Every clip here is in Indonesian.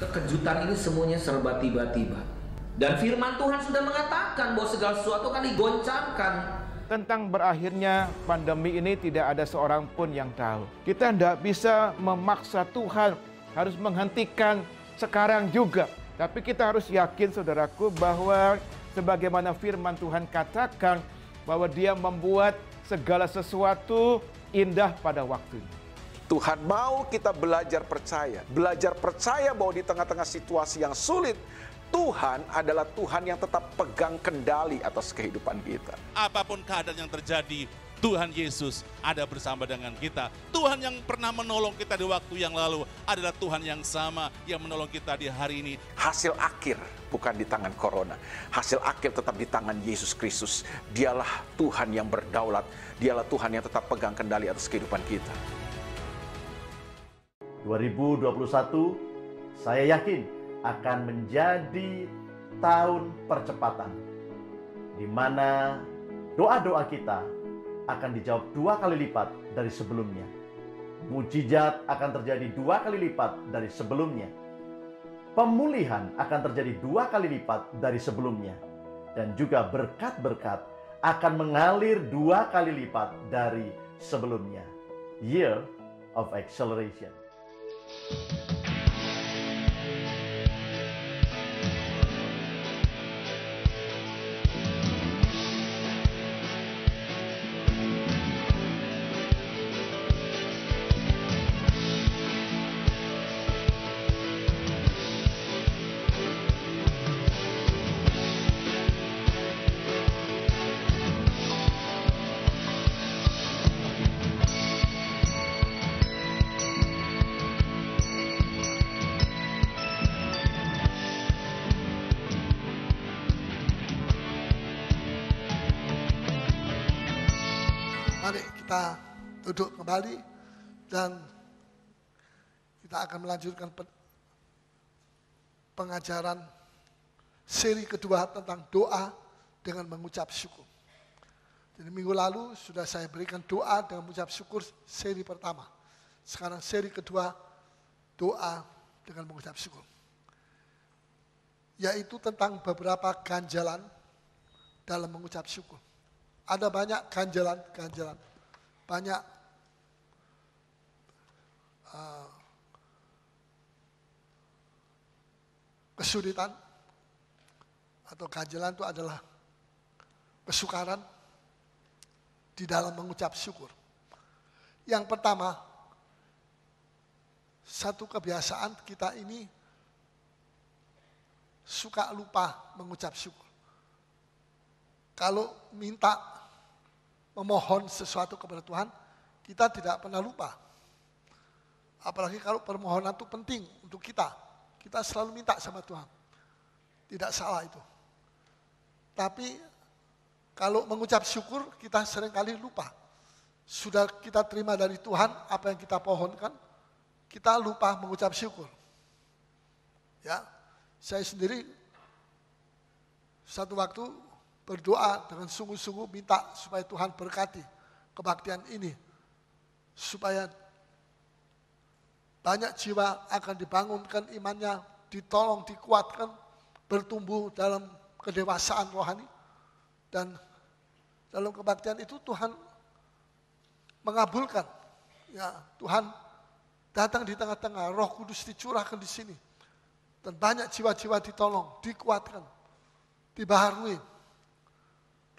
Kekejutan ini semuanya serba tiba-tiba. Dan firman Tuhan sudah mengatakan bahwa segala sesuatu akan digoncangkan. Tentang berakhirnya pandemi ini tidak ada seorang pun yang tahu. Kita tidak bisa memaksa Tuhan harus menghentikan sekarang juga. Tapi kita harus yakin saudaraku bahwa sebagaimana firman Tuhan katakan bahwa dia membuat segala sesuatu indah pada waktunya. Tuhan mau kita belajar percaya. Belajar percaya bahwa di tengah-tengah situasi yang sulit, Tuhan adalah Tuhan yang tetap pegang kendali atas kehidupan kita. Apa pun keadaan yang terjadi, Tuhan Yesus ada bersama dengan kita. Tuhan yang pernah menolong kita di waktu yang lalu adalah Tuhan yang sama yang menolong kita di hari ini. Hasil akhir bukan di tangan corona. Hasil akhir tetap di tangan Yesus Kristus. Dialah Tuhan yang berdaulat. Dialah Tuhan yang tetap pegang kendali atas kehidupan kita. 2021 saya yakin akan menjadi tahun percepatan di mana doa-doa kita akan dijawab dua kali lipat dari sebelumnya. Mujizat akan terjadi dua kali lipat dari sebelumnya. Pemulihan akan terjadi dua kali lipat dari sebelumnya. Dan juga berkat-berkat akan mengalir dua kali lipat dari sebelumnya. Year of Acceleration. Mari kita duduk kembali dan kita akan melanjutkan pe- pengajaran seri kedua tentang doa dengan mengucap syukur. Jadi minggu lalu sudah saya berikan doa dengan mengucap syukur seri pertama. Sekarang seri kedua doa dengan mengucap syukur. Yaitu tentang beberapa ganjalan dalam mengucap syukur. Ada banyak ganjalan-ganjalan, banyak uh, kesulitan atau ganjalan itu adalah kesukaran di dalam mengucap syukur. Yang pertama, satu kebiasaan kita ini suka lupa mengucap syukur. Kalau minta memohon sesuatu kepada Tuhan, kita tidak pernah lupa. Apalagi kalau permohonan itu penting untuk kita. Kita selalu minta sama Tuhan. Tidak salah itu. Tapi kalau mengucap syukur kita sering kali lupa. Sudah kita terima dari Tuhan apa yang kita pohonkan, kita lupa mengucap syukur. Ya, saya sendiri satu waktu berdoa dengan sungguh-sungguh minta supaya Tuhan berkati kebaktian ini. Supaya banyak jiwa akan dibangunkan imannya, ditolong, dikuatkan, bertumbuh dalam kedewasaan rohani. Dan dalam kebaktian itu Tuhan mengabulkan. Ya, Tuhan datang di tengah-tengah, roh kudus dicurahkan di sini. Dan banyak jiwa-jiwa ditolong, dikuatkan, dibaharui.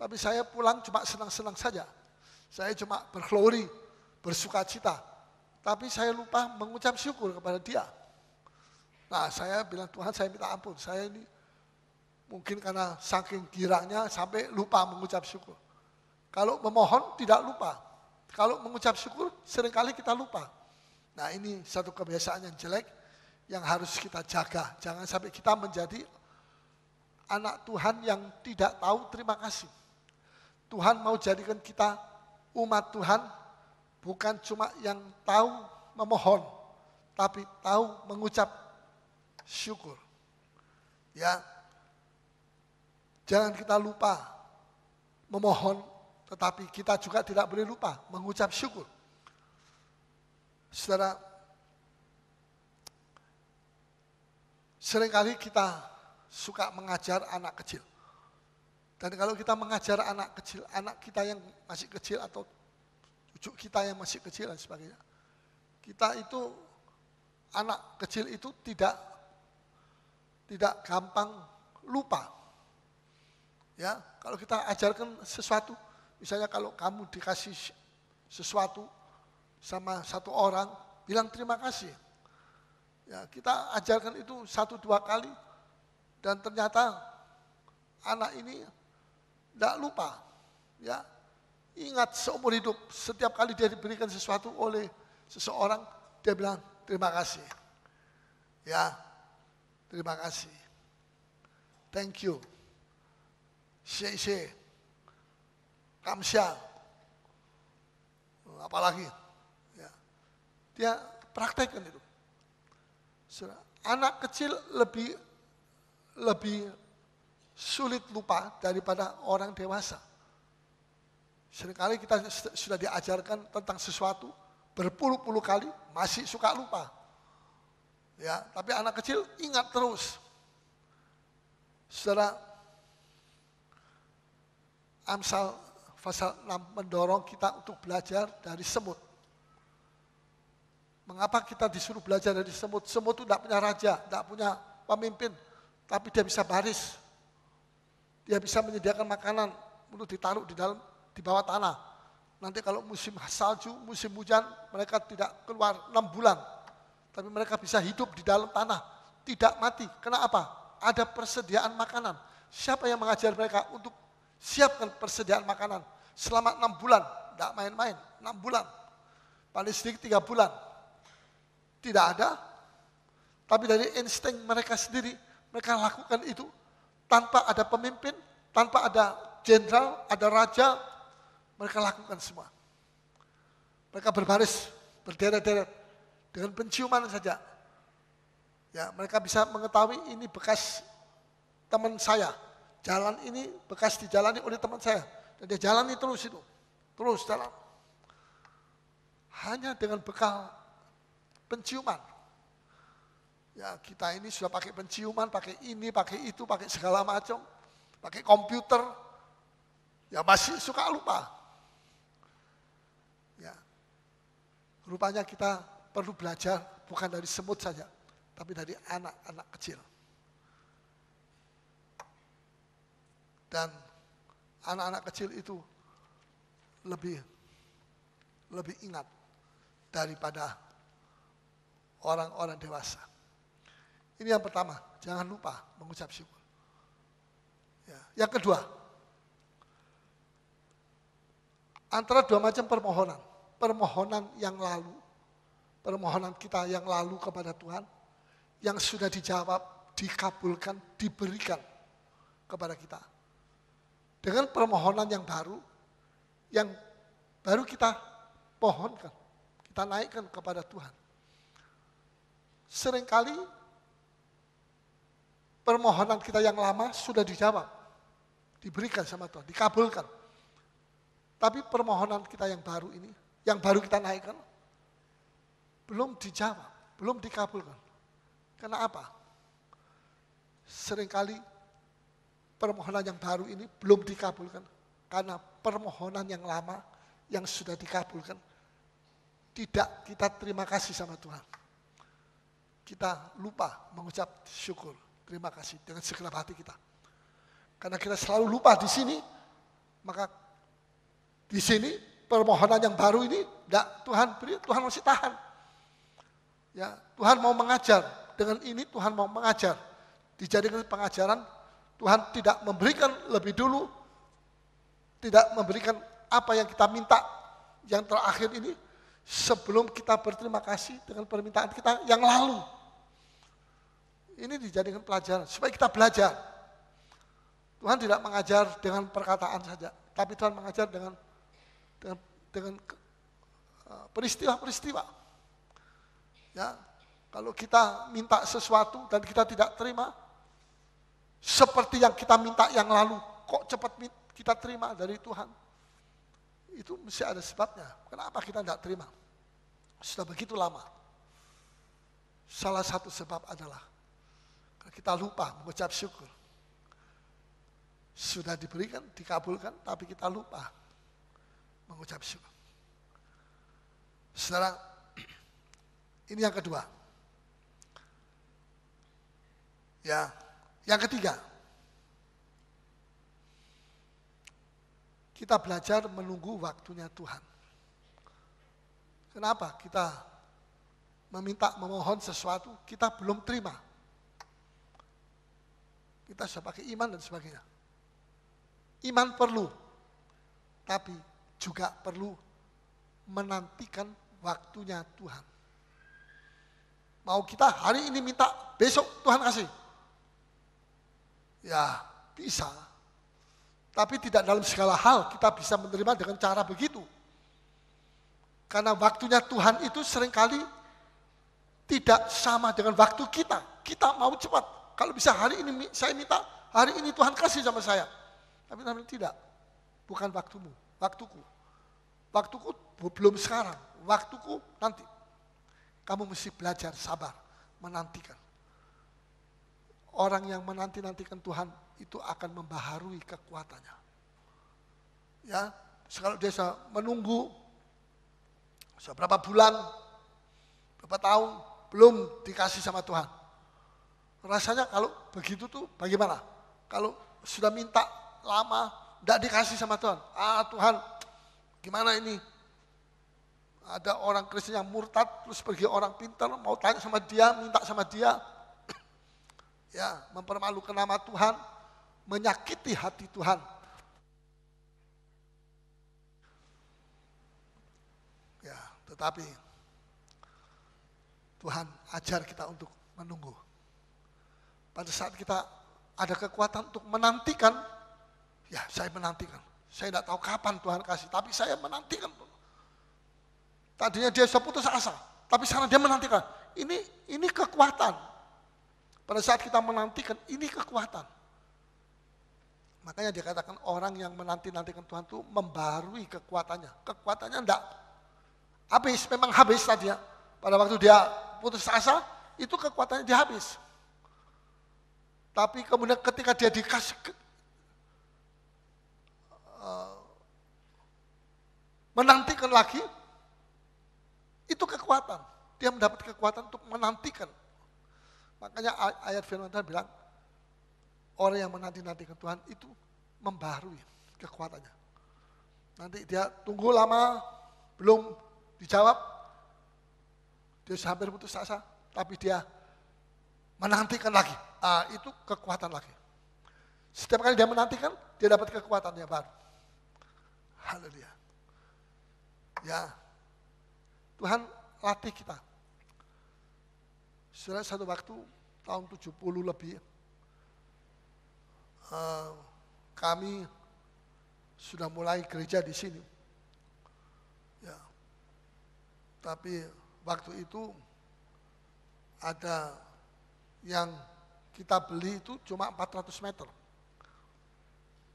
Tapi saya pulang cuma senang-senang saja. Saya cuma berglori, bersuka cita. Tapi saya lupa mengucap syukur kepada dia. Nah saya bilang Tuhan saya minta ampun. Saya ini mungkin karena saking girangnya sampai lupa mengucap syukur. Kalau memohon tidak lupa. Kalau mengucap syukur sering kali kita lupa. Nah ini satu kebiasaan yang jelek yang harus kita jaga. Jangan sampai kita menjadi anak Tuhan yang tidak tahu terima kasih. Tuhan mau jadikan kita umat Tuhan bukan cuma yang tahu memohon, tapi tahu mengucap syukur. Ya, jangan kita lupa memohon, tetapi kita juga tidak boleh lupa mengucap syukur. Saudara, Seringkali kita suka mengajar anak kecil. Dan kalau kita mengajar anak kecil, anak kita yang masih kecil atau cucu kita yang masih kecil dan sebagainya. Kita itu anak kecil itu tidak tidak gampang lupa. Ya, kalau kita ajarkan sesuatu, misalnya kalau kamu dikasih sesuatu sama satu orang, bilang terima kasih. Ya, kita ajarkan itu satu dua kali dan ternyata anak ini tidak lupa. Ya, ingat seumur hidup setiap kali dia diberikan sesuatu oleh seseorang dia bilang terima kasih. Ya, terima kasih. Thank you. Xie Kamsya. Apalagi. Ya. Dia praktekkan itu. Anak kecil lebih lebih sulit lupa daripada orang dewasa. Seringkali kita sudah diajarkan tentang sesuatu berpuluh-puluh kali masih suka lupa. Ya, tapi anak kecil ingat terus. Saudara Amsal pasal 6 mendorong kita untuk belajar dari semut. Mengapa kita disuruh belajar dari semut? Semut itu tidak punya raja, tidak punya pemimpin, tapi dia bisa baris. Dia bisa menyediakan makanan untuk ditaruh di dalam di bawah tanah. Nanti kalau musim salju, musim hujan, mereka tidak keluar enam bulan. Tapi mereka bisa hidup di dalam tanah, tidak mati. Kenapa? Ada persediaan makanan. Siapa yang mengajar mereka untuk siapkan persediaan makanan selama enam bulan? Tidak main-main, enam bulan. Paling sedikit tiga bulan tidak ada. Tapi dari insting mereka sendiri, mereka lakukan itu tanpa ada pemimpin, tanpa ada jenderal, ada raja, mereka lakukan semua. Mereka berbaris, berderet-deret dengan penciuman saja. Ya, mereka bisa mengetahui ini bekas teman saya. Jalan ini bekas dijalani oleh teman saya. Dan dia jalani terus itu. Terus jalan. Hanya dengan bekal penciuman. Ya kita ini sudah pakai penciuman, pakai ini, pakai itu, pakai segala macam, pakai komputer, ya masih suka lupa. Ya, rupanya kita perlu belajar bukan dari semut saja, tapi dari anak-anak kecil. Dan anak-anak kecil itu lebih lebih ingat daripada orang-orang dewasa. Ini yang pertama, jangan lupa mengucap syukur. Ya. Yang kedua, antara dua macam permohonan. Permohonan yang lalu, permohonan kita yang lalu kepada Tuhan, yang sudah dijawab, dikabulkan, diberikan kepada kita. Dengan permohonan yang baru, yang baru kita pohonkan, kita naikkan kepada Tuhan sering kali permohonan kita yang lama sudah dijawab, diberikan sama Tuhan, dikabulkan. Tapi permohonan kita yang baru ini, yang baru kita naikkan, belum dijawab, belum dikabulkan. Karena apa? Seringkali permohonan yang baru ini belum dikabulkan. Karena permohonan yang lama yang sudah dikabulkan, tidak kita terima kasih sama Tuhan kita lupa mengucap syukur. Terima kasih dengan segenap hati kita. Karena kita selalu lupa di sini, maka di sini permohonan yang baru ini, enggak, Tuhan beri, Tuhan masih tahan. Ya, Tuhan mau mengajar. Dengan ini Tuhan mau mengajar. Dijadikan pengajaran, Tuhan tidak memberikan lebih dulu, tidak memberikan apa yang kita minta yang terakhir ini sebelum kita berterima kasih dengan permintaan kita yang lalu. Ini dijadikan pelajaran supaya kita belajar. Tuhan tidak mengajar dengan perkataan saja, tapi Tuhan mengajar dengan dengan, dengan uh, peristiwa-peristiwa. Ya, kalau kita minta sesuatu dan kita tidak terima, seperti yang kita minta yang lalu, kok cepat kita terima dari Tuhan? Itu mesti ada sebabnya. Kenapa kita tidak terima? Sudah begitu lama. Salah satu sebab adalah Kita lupa mengucap syukur. Sudah diberikan, dikabulkan, tapi kita lupa mengucap syukur. Saudara, ini yang kedua. Ya, yang ketiga. Kita belajar menunggu waktunya Tuhan. Kenapa kita meminta, memohon sesuatu, kita belum terima. Kita sudah pakai iman dan sebagainya. Iman perlu, tapi juga perlu menantikan waktunya Tuhan. Mau kita hari ini minta, besok Tuhan kasih. Ya, bisa. Tapi tidak dalam segala hal kita bisa menerima dengan cara begitu. Karena waktunya Tuhan itu sering kali tidak sama dengan waktu kita. Kita mau cepat. Kalau bisa hari ini saya minta, hari ini Tuhan kasih sama saya. Tapi Tuhan tidak. Bukan waktumu, waktuku. Waktuku belum sekarang, waktuku nanti. Kamu mesti belajar sabar, menantikan. Orang yang menanti-nantikan Tuhan itu akan membaharui kekuatannya. Ya, kalau dia menunggu seberapa bulan, berapa tahun belum dikasih sama Tuhan. Rasanya kalau begitu tuh bagaimana? Kalau sudah minta lama, tidak dikasih sama Tuhan. Ah Tuhan, gimana ini? Ada orang Kristen yang murtad, terus pergi orang pintar, mau tanya sama dia, minta sama dia. Ya, mempermalukan nama Tuhan, menyakiti hati Tuhan. Ya, tetapi Tuhan ajar kita untuk menunggu. Pada saat kita ada kekuatan untuk menantikan, Ya saya menantikan. Saya tidak tahu kapan Tuhan kasih, tapi saya menantikan. Tadinya dia sudah putus asa, tapi sekarang dia menantikan. Ini ini kekuatan. Pada saat kita menantikan, ini kekuatan. Makanya dikatakan orang yang menanti-nantikan Tuhan itu membarui kekuatannya. Kekuatannya enggak habis, memang habis tadi ya. Pada waktu dia putus asa, itu kekuatannya dia habis. Tapi kemudian ketika dia dikasih menantikan lagi, itu kekuatan. Dia mendapat kekuatan untuk menantikan. Makanya ayat firman Tuhan bilang, orang yang menanti-nantikan Tuhan itu membarui kekuatannya. Nanti dia tunggu lama, belum dijawab, dia hampir putus asa, tapi dia menantikan lagi. Ah, itu kekuatan lagi. Setiap kali dia menantikan, dia dapat kekuatan yang baru. Haleluya. Ya, Tuhan latih kita. Sudah satu waktu tahun 70 lebih, uh, kami sudah mulai gereja di sini. Ya, tapi waktu itu ada yang kita beli itu cuma 400 meter.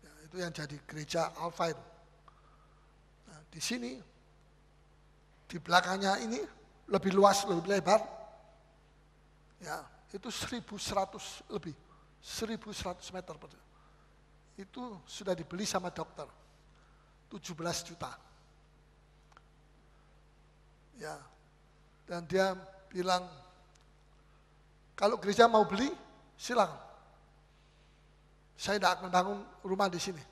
Ya, itu yang jadi gereja Alpha itu. Nah, di sini di belakangnya ini lebih luas, lebih lebar. Ya, itu 1100 lebih. 1100 meter. Itu sudah dibeli sama dokter. 17 juta. Ya. Dan dia bilang, kalau gereja mau beli, silakan. Saya tidak akan bangun rumah di sini.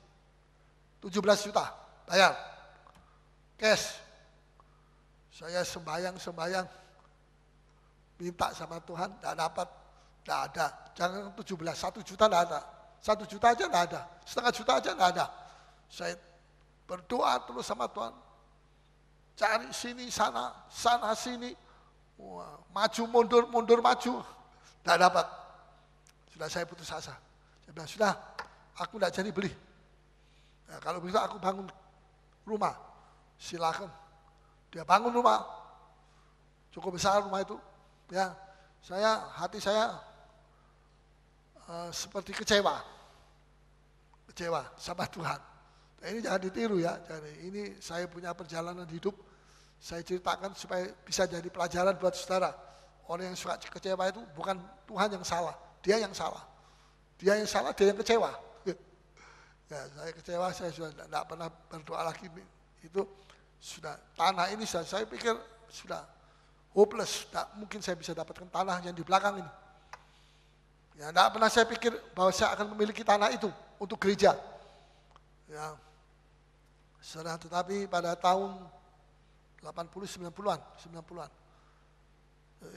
17 juta, bayar. Cash. Saya sembayang-sembayang, minta sama Tuhan, tidak dapat, tidak ada. Jangan 17, satu juta tidak ada. Satu juta aja tidak ada, setengah juta aja tidak ada. Saya berdoa terus sama Tuhan. Cari sini, sana, sana, sini. Wah, maju, mundur, mundur, maju. Tidak dapat. Sudah saya putus asa. Saya bilang, sudah, aku tidak jadi beli. Nah, kalau begitu aku bangun rumah. Silakan dia bangun rumah, cukup besar rumah itu. Ya, saya hati saya uh, seperti kecewa, kecewa sama Tuhan. Nah, ini jangan ditiru ya. Jadi ini saya punya perjalanan hidup. Saya ceritakan supaya bisa jadi pelajaran buat saudara. Orang yang suka kecewa itu bukan Tuhan yang salah, dia yang salah. Dia yang salah, dia yang kecewa. Ya, saya kecewa, saya sudah tidak pernah berdoa lagi. Itu sudah tanah ini sudah saya pikir sudah hopeless. Tidak mungkin saya bisa dapatkan tanah yang di belakang ini. Ya, tidak pernah saya pikir bahwa saya akan memiliki tanah itu untuk gereja. Ya, sudah tetapi pada tahun 80 90-an, 90-an.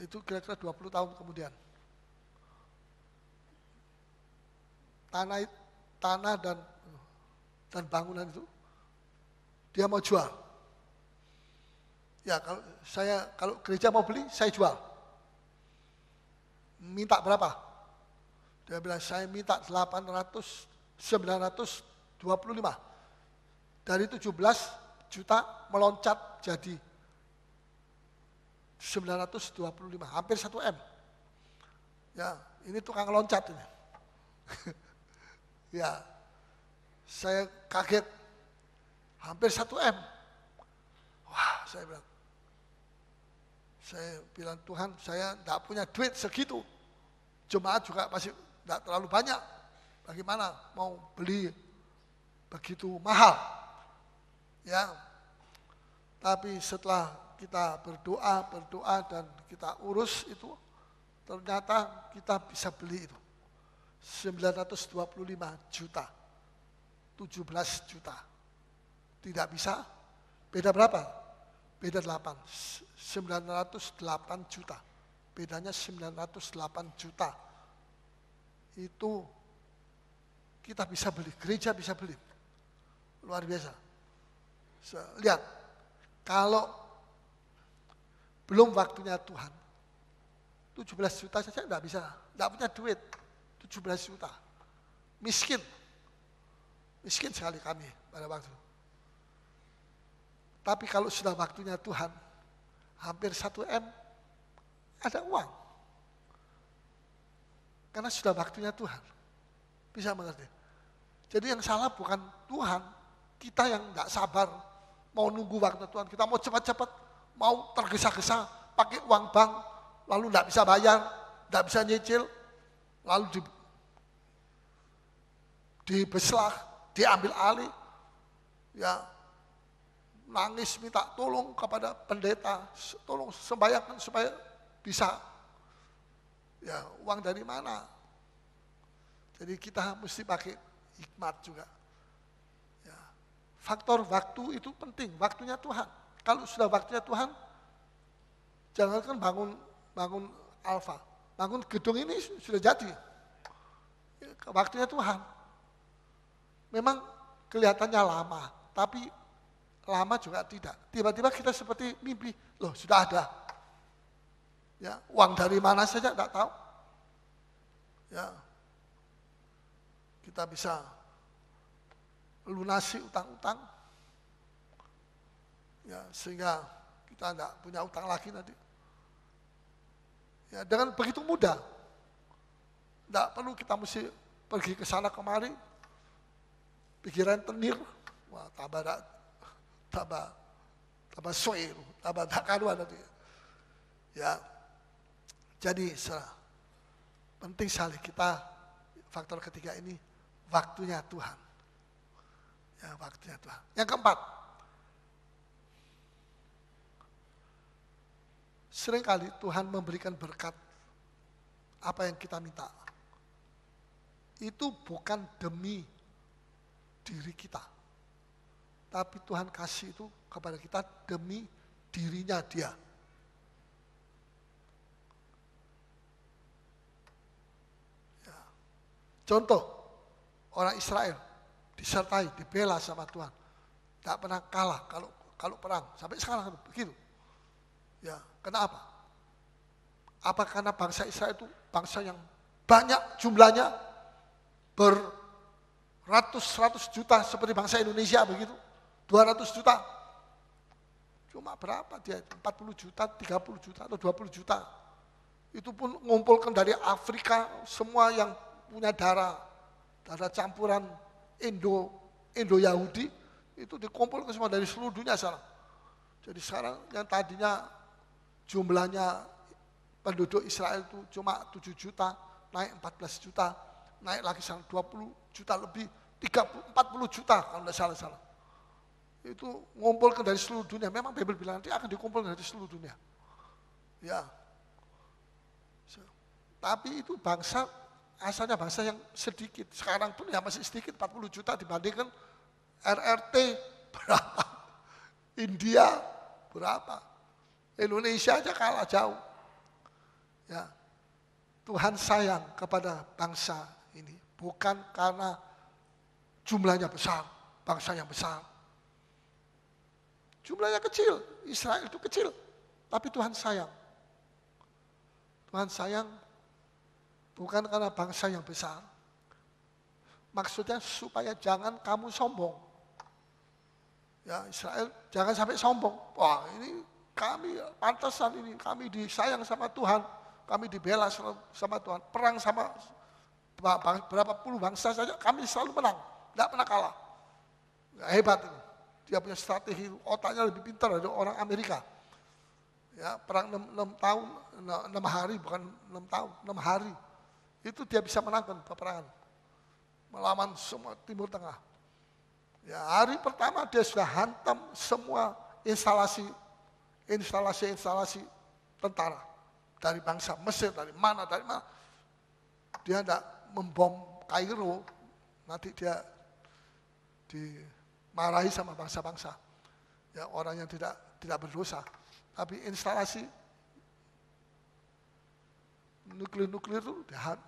Itu kira-kira 20 tahun kemudian. Tanah tanah dan dan bangunan itu dia mau jual. Ya kalau saya kalau gereja mau beli saya jual. Minta berapa? Dia bilang saya minta 800 925. Dari 17 juta meloncat jadi 925, hampir 1 M. Ya, ini tukang loncat ini. ya, saya kaget. Hampir satu M. Wah, saya bilang, saya bilang Tuhan saya tidak punya duit segitu. Jemaat juga masih tidak terlalu banyak. Bagaimana mau beli begitu mahal? Ya, tapi setelah kita berdoa, berdoa dan kita urus itu, ternyata kita bisa beli itu. 925 juta. 17 juta. Tidak bisa, beda berapa? Beda 8, 908 juta. Bedanya 908 juta. Itu kita bisa beli, gereja bisa beli. Luar biasa. Lihat, kalau belum waktunya Tuhan, 17 juta saja tidak bisa, tidak punya duit, 17 juta. Miskin, Miskin sekali kami pada waktu. Tapi kalau sudah waktunya Tuhan, hampir satu M, ada uang. Karena sudah waktunya Tuhan. Bisa mengerti? Jadi yang salah bukan Tuhan, kita yang tidak sabar, mau nunggu waktu Tuhan, kita mau cepat-cepat, mau tergesa-gesa, pakai uang bank, lalu tidak bisa bayar, tidak bisa nyicil, lalu di, dibeslag, diambil alih. Ya, nangis minta tolong kepada pendeta, tolong sembahyangkan supaya bisa. Ya, uang dari mana? Jadi kita mesti pakai hikmat juga. Ya. Faktor waktu itu penting, waktunya Tuhan. Kalau sudah waktunya Tuhan, jangan kan bangun bangun alfa, bangun gedung ini sudah jadi. Ya, waktunya Tuhan. Memang kelihatannya lama, tapi lama juga tidak. Tiba-tiba kita seperti mimpi, loh sudah ada. Ya, uang dari mana saja tidak tahu. Ya, kita bisa lunasi utang-utang. Ya, sehingga kita tidak punya utang lagi nanti. Ya, dengan begitu mudah. Tidak perlu kita mesti pergi ke sana kemari, pikiran tenir, wah tambah tak, tambah tambah soil, tambah tak karuan nanti. Ya, jadi penting sekali kita faktor ketiga ini waktunya Tuhan. Ya, waktunya Tuhan. Yang keempat, sering kali Tuhan memberikan berkat apa yang kita minta. Itu bukan demi diri kita. Tapi Tuhan kasih itu kepada kita demi dirinya dia. Ya. Contoh, orang Israel disertai, dibela sama Tuhan. Tidak pernah kalah kalau kalau perang. Sampai sekarang begitu. Ya, kenapa? Apa karena bangsa Israel itu bangsa yang banyak jumlahnya ber ratus-ratus juta seperti bangsa Indonesia begitu. 200 juta. Cuma berapa dia? 40 juta, 30 juta atau 20 juta. Itu pun ngumpulkan dari Afrika semua yang punya darah darah campuran Indo Indo Yahudi itu dikumpulkan semua dari seluruh dunia sana. Jadi sekarang yang tadinya jumlahnya penduduk Israel itu cuma 7 juta, naik 14 juta, naik lagi sekarang 20 juta lebih, 30, 40 juta kalau tidak salah-salah. Itu ngumpulkan dari seluruh dunia. Memang Bible bilang nanti akan dikumpulkan dari seluruh dunia. Ya. So, tapi itu bangsa, asalnya bangsa yang sedikit. Sekarang pun ya masih sedikit, 40 juta dibandingkan RRT berapa. India berapa. Indonesia aja kalah jauh. Ya. Tuhan sayang kepada bangsa ini. Bukan karena jumlahnya besar, bangsa yang besar. Jumlahnya kecil, Israel itu kecil, tapi Tuhan sayang. Tuhan sayang bukan karena bangsa yang besar. Maksudnya supaya jangan kamu sombong. Ya Israel jangan sampai sombong. Wah ini kami pantasan ini, kami disayang sama Tuhan. Kami dibela sama Tuhan. Perang sama berapa puluh bangsa saja kami selalu menang. Tidak pernah kalah. Hebat ini. Dia punya strategi, otaknya lebih pintar dari orang Amerika. Ya, perang 6, 6 tahun, 6 hari, bukan 6 tahun, 6 hari. Itu dia bisa menangkan peperangan. Melawan semua Timur Tengah. Ya, hari pertama dia sudah hantam semua instalasi instalasi-instalasi tentara dari bangsa Mesir, dari mana, dari mana. Dia tidak membom Kairo, nanti dia di marahi sama bangsa-bangsa. Ya, orang yang tidak tidak berdosa. Tapi instalasi nuklir-nuklir itu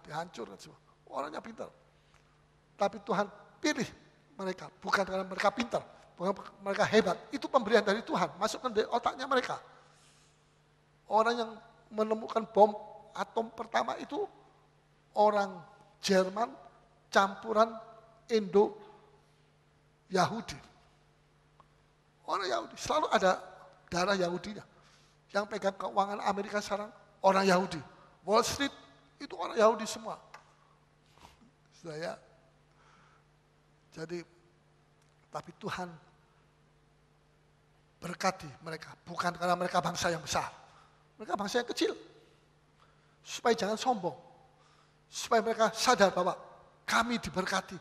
dihancurkan semua. Orangnya pintar. Tapi Tuhan pilih mereka, bukan karena mereka pintar, mereka hebat. Itu pemberian dari Tuhan, masukkan di otaknya mereka. Orang yang menemukan bom atom pertama itu orang Jerman campuran Indo Yahudi. Orang Yahudi, selalu ada darah Yahudinya. Yang pegang keuangan Amerika sekarang, orang Yahudi. Wall Street, itu orang Yahudi semua. Saya, jadi, tapi Tuhan berkati mereka. Bukan karena mereka bangsa yang besar. Mereka bangsa yang kecil. Supaya jangan sombong. Supaya mereka sadar bahwa kami diberkati.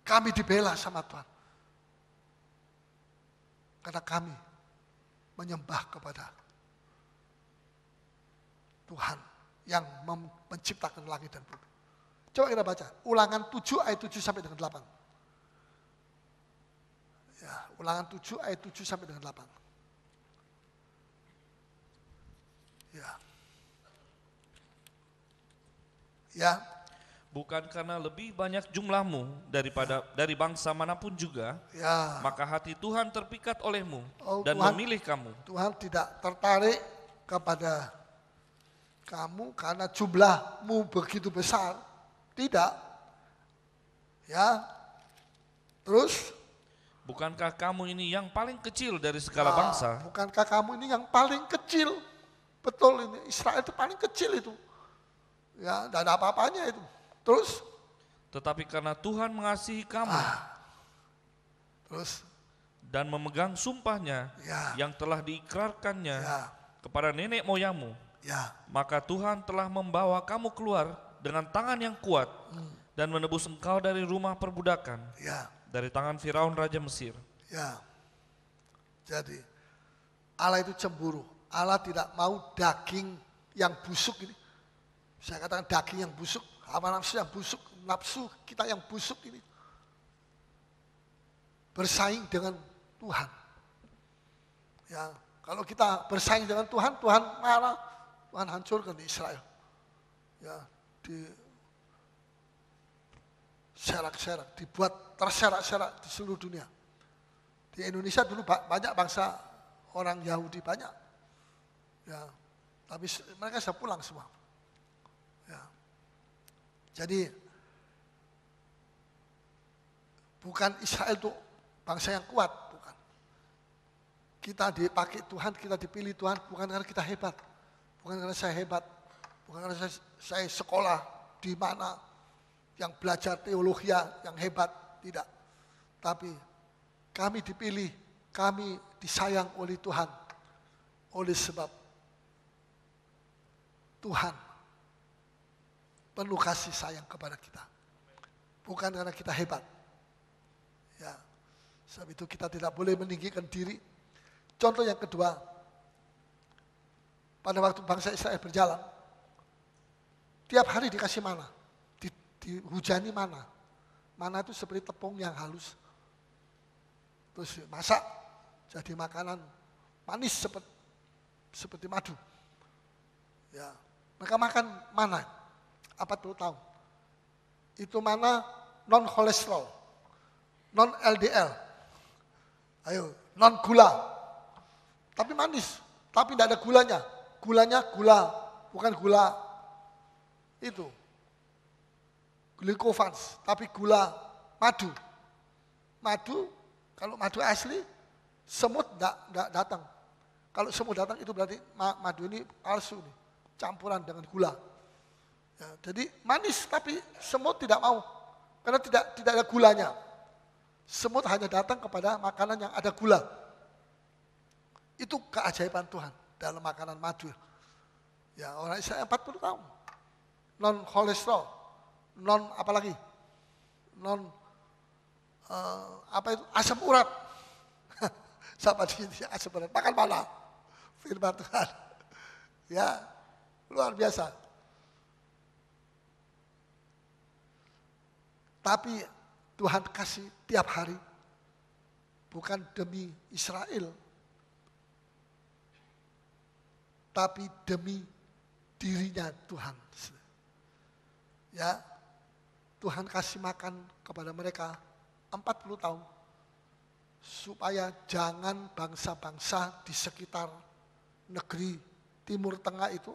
Kami dibela sama Tuhan. Karena kami menyembah kepada Tuhan yang menciptakan langit dan bumi. Coba kita baca, ulangan 7 ayat 7 sampai dengan 8. Ya, ulangan 7 ayat 7 sampai dengan 8. Ya. Ya, bukan karena lebih banyak jumlahmu daripada dari bangsa mana pun juga, ya. maka hati Tuhan terpikat olehmu Oh, dan Tuhan- memilih kamu. Tuhan tidak tertarik kepada kamu karena jumlahmu begitu besar. Tidak. Ya. Terus Bukankah kamu ini yang paling kecil dari segala ah, bangsa? bukankah kamu ini yang paling kecil? Betul ini Israel itu paling kecil itu. Ya, tidak ada apa-apanya itu. Terus Tetapi karena Tuhan mengasihi kamu terus dan memegang sumpahnya Ya. yang telah diikrarkannya ya, kepada nenek moyangmu, ya, maka Tuhan telah membawa kamu keluar dengan tangan yang kuat Hmm. dan menebus engkau dari rumah perbudakan, ya, dari tangan Firaun Raja Mesir. ya. Jadi Allah itu cemburu. Allah tidak mau daging yang busuk ini. Saya katakan daging yang busuk, hawa nafsu yang busuk, nafsu kita yang busuk ini bersaing dengan Tuhan. Ya, kalau kita bersaing dengan Tuhan, Tuhan marah, Tuhan hancurkan di Israel. Ya, di serak-serak, dibuat terserak-serak di seluruh dunia. Di Indonesia dulu ba- banyak bangsa orang Yahudi banyak. Ya, tapi mereka sudah pulang semua. Ya. Jadi bukan Israel itu bangsa yang kuat, bukan. Kita dipakai Tuhan, kita dipilih Tuhan bukan karena kita hebat, bukan karena saya hebat, bukan karena saya, saya sekolah di mana yang belajar teologi yang hebat, tidak. Tapi kami dipilih, kami disayang oleh Tuhan. Oleh sebab Tuhan penuh kasih sayang kepada kita. Bukan karena kita hebat. Ya. Sebab itu kita tidak boleh meninggikan diri. Contoh yang kedua, pada waktu bangsa Israel berjalan, tiap hari dikasih mana, di, dihujani mana. Mana itu seperti tepung yang halus. Terus masak jadi makanan manis seperti seperti madu. Ya, mereka makan mana? Apa tuh tahu? Itu mana non kolesterol, non LDL. Ayo, non gula. Tapi manis, tapi tidak ada gulanya. Gulanya gula, bukan gula itu. Glikofans, tapi gula madu. Madu, kalau madu asli, semut tidak datang. Kalau semut datang itu berarti madu ini palsu nih, campuran dengan gula. Ya, jadi manis tapi semut tidak mau karena tidak tidak ada gulanya. Semut hanya datang kepada makanan yang ada gula. Itu keajaiban Tuhan dalam makanan madu. Ya, orang Israel 40 tahun. Non kolesterol, non apalagi? Non uh, apa itu? Asam urat. Sama di asam urat. Makan mana? Firman Tuhan. Ya, luar biasa. Tapi Tuhan kasih tiap hari. Bukan demi Israel. Tapi demi dirinya Tuhan. Ya, Tuhan kasih makan kepada mereka 40 tahun. Supaya jangan bangsa-bangsa di sekitar negeri Timur Tengah itu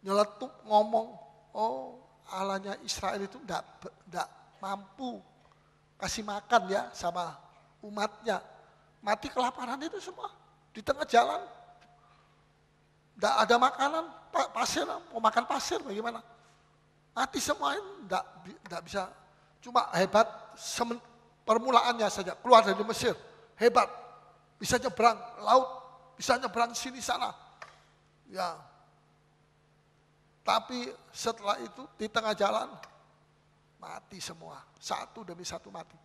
nyeletuk ngomong, oh Allahnya Israel itu tidak mampu kasih makan ya sama umatnya. Mati kelaparan itu semua di tengah jalan. Tidak ada makanan, pasir, mau makan pasir bagaimana? Mati semua ini tidak bisa. Cuma hebat semen, permulaannya saja, keluar dari Mesir, hebat. Bisa nyebrang laut, bisa nyebrang sini sana. Ya, tapi setelah itu di tengah jalan mati semua. Satu demi satu mati.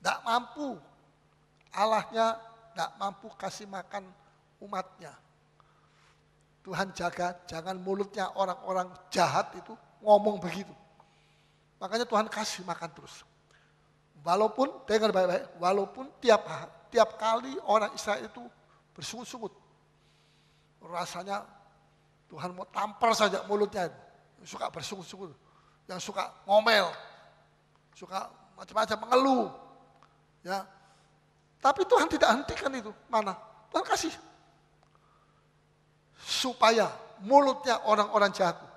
Tidak mampu. Allahnya tidak mampu kasih makan umatnya. Tuhan jaga jangan mulutnya orang-orang jahat itu ngomong begitu. Makanya Tuhan kasih makan terus. Walaupun, dengar baik-baik, walaupun tiap tiap kali orang Israel itu bersungut-sungut. Rasanya Tuhan mau tampar saja mulutnya. Suka bersungut-sungut. Yang suka ngomel. Suka macam-macam mengeluh. Ya. Tapi Tuhan tidak hentikan itu. Mana? Tuhan kasih. Supaya mulutnya orang-orang jahat.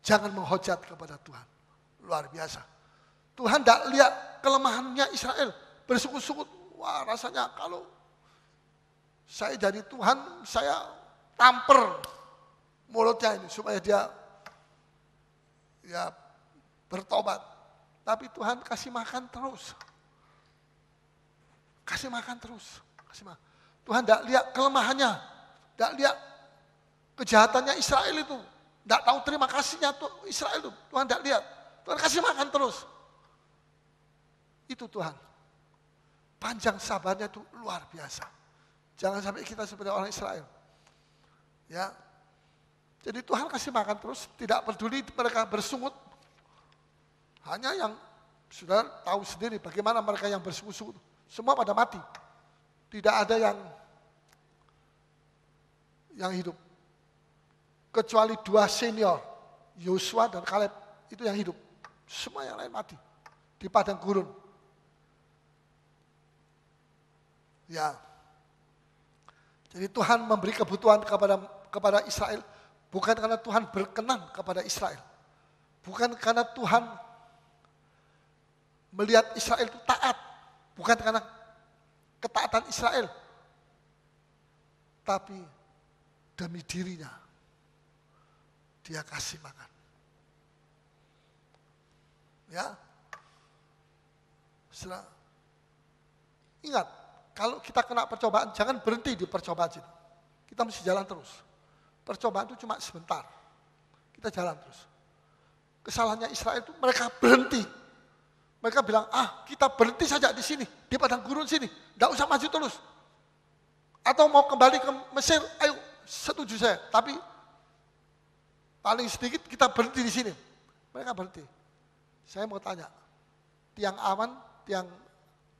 Jangan menghujat kepada Tuhan. Luar biasa. Tuhan tidak lihat kelemahannya Israel. Bersungut-sungut. Wah rasanya kalau saya jadi Tuhan, saya tampar mulutnya ini supaya dia ya bertobat. Tapi Tuhan kasih makan terus. Kasih makan terus. Kasih makan. Tuhan tidak lihat kelemahannya. Tidak lihat kejahatannya Israel itu. Tidak tahu terima kasihnya tuh Israel itu. Tuhan tidak lihat. Tuhan kasih makan terus. Itu Tuhan. Panjang sabarnya itu luar biasa. Jangan sampai kita seperti orang Israel. Ya, jadi Tuhan kasih makan terus, tidak peduli mereka bersungut. Hanya yang sudah tahu sendiri bagaimana mereka yang bersungut-sungut. Semua pada mati. Tidak ada yang yang hidup. Kecuali dua senior, Yosua dan Kaleb, itu yang hidup. Semua yang lain mati. Di padang gurun. Ya. Jadi Tuhan memberi kebutuhan kepada kepada Israel Bukan karena Tuhan berkenan kepada Israel. Bukan karena Tuhan melihat Israel itu taat. Bukan karena ketaatan Israel. Tapi demi dirinya. Dia kasih makan. Ya. Setelah, ingat, kalau kita kena percobaan, jangan berhenti di percobaan itu. Kita mesti jalan terus. Percobaan itu cuma sebentar. Kita jalan terus. Kesalahannya Israel itu mereka berhenti. Mereka bilang, ah kita berhenti saja di sini, di padang gurun sini. Tidak usah maju terus. Atau mau kembali ke Mesir, ayo setuju saya. Tapi paling sedikit kita berhenti di sini. Mereka berhenti. Saya mau tanya, tiang awan, tiang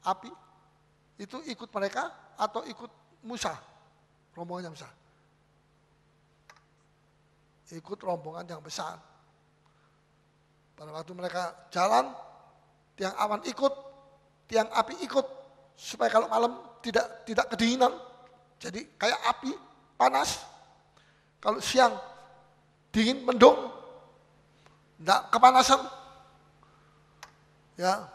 api, itu ikut mereka atau ikut Musa? Rombongannya Musa. Ikut rombongan yang besar. Pada waktu mereka jalan, tiang awan ikut, tiang api ikut, supaya kalau malam tidak tidak kedinginan. Jadi kayak api panas. Kalau siang dingin mendung, tidak kepanasan. Ya.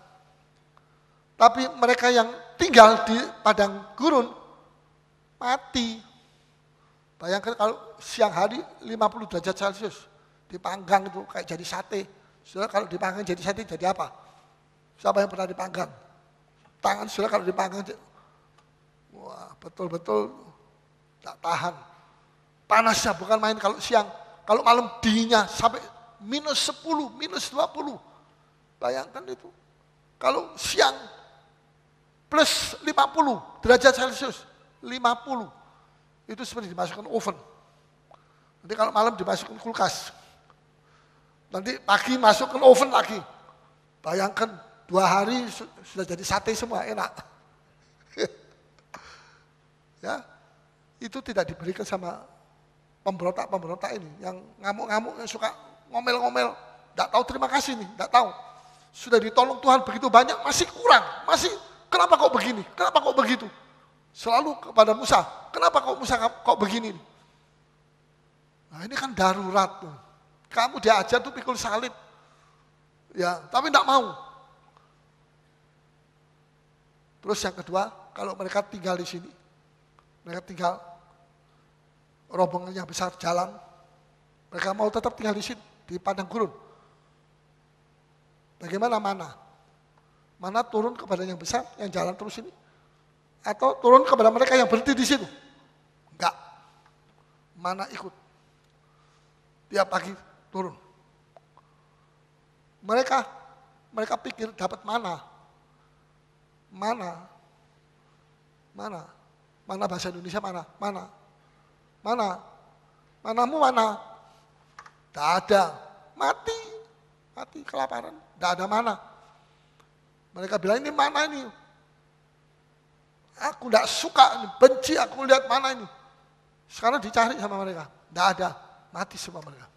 Tapi mereka yang tinggal di padang gurun mati. Bayangkan kalau siang hari 50 derajat Celcius dipanggang itu kayak jadi sate. Saudara kalau dipanggang jadi sate jadi apa? Siapa yang pernah dipanggang? Tangan saudara kalau dipanggang wah betul-betul tak tahan. Panasnya bukan main kalau siang, kalau malam dinginnya sampai minus 10, minus 20. Bayangkan itu. Kalau siang plus 50 derajat Celcius, 50. Itu seperti dimasukkan oven. Nanti kalau malam dimasukkan kulkas. Nanti pagi masukkan oven lagi. Bayangkan dua hari sudah jadi sate semua, enak. ya, itu tidak diberikan sama pemberontak-pemberontak ini. Yang ngamuk-ngamuk, yang suka ngomel-ngomel. Tidak tahu terima kasih nih, tidak tahu. Sudah ditolong Tuhan begitu banyak, masih kurang. Masih, kenapa kok begini? Kenapa kok begitu? Selalu kepada Musa, kenapa kok Musa kok begini? Nah ini kan darurat. Tuh. Kamu diajar tuh pikul salib. Ya, tapi tidak mau. Terus yang kedua, kalau mereka tinggal di sini, mereka tinggal rombongan yang besar jalan, mereka mau tetap tinggal di sini, di padang gurun. Bagaimana mana? Mana turun kepada yang besar, yang jalan terus ini? Atau turun kepada mereka yang berhenti di situ? Enggak. Mana ikut? Tiap pagi turun. Mereka mereka pikir dapat mana? Mana? Mana? Mana bahasa Indonesia mana? Mana? Mana? Manamu mana? Tidak ada. Mati. Mati kelaparan. Tidak ada mana. Mereka bilang ini mana ini? Aku tidak suka, benci aku lihat mana ini. Sekarang dicari sama mereka. Tidak ada. Mati semua mereka.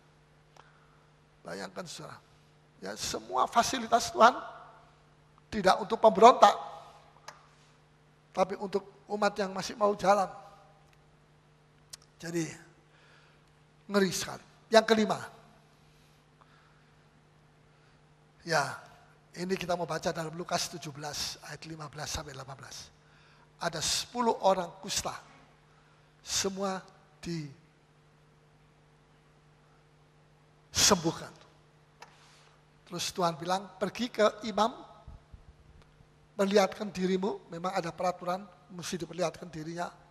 Bayangkan saudara. Ya, semua fasilitas Tuhan tidak untuk pemberontak, tapi untuk umat yang masih mau jalan. Jadi ngeri sekali. Yang kelima, ya ini kita mau baca dalam Lukas 17 ayat 15 sampai 18. Ada 10 orang kusta, semua disembuhkan. Terus Tuhan bilang, pergi ke imam, perlihatkan dirimu, memang ada peraturan, mesti diperlihatkan dirinya.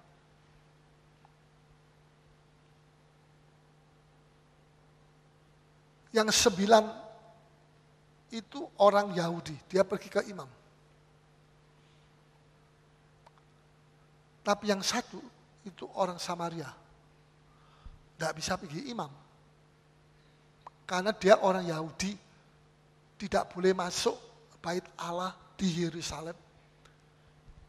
Yang sembilan itu orang Yahudi, dia pergi ke imam. Tapi yang satu itu orang Samaria. Tidak bisa pergi imam. Karena dia orang Yahudi, tidak boleh masuk bait Allah di Yerusalem.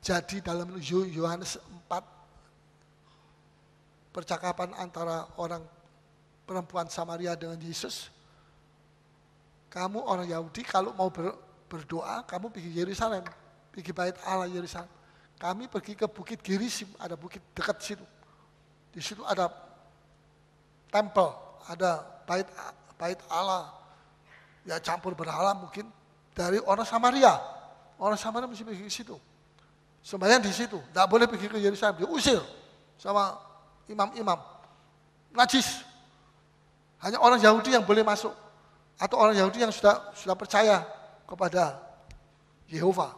Jadi dalam Yohanes 4 percakapan antara orang perempuan Samaria dengan Yesus. Kamu orang Yahudi kalau mau ber, berdoa kamu pergi Yerusalem, pergi bait Allah Yerusalem. Kami pergi ke Bukit Gerisim, ada bukit dekat situ. Di situ ada tempel, ada bait bait Allah ya campur berhala mungkin dari orang Samaria. Orang Samaria mesti pergi ke situ. Sembahyang di situ, tidak boleh pergi ke Yerusalem, diusir sama imam-imam. Najis. Hanya orang Yahudi yang boleh masuk. Atau orang Yahudi yang sudah sudah percaya kepada Yehova.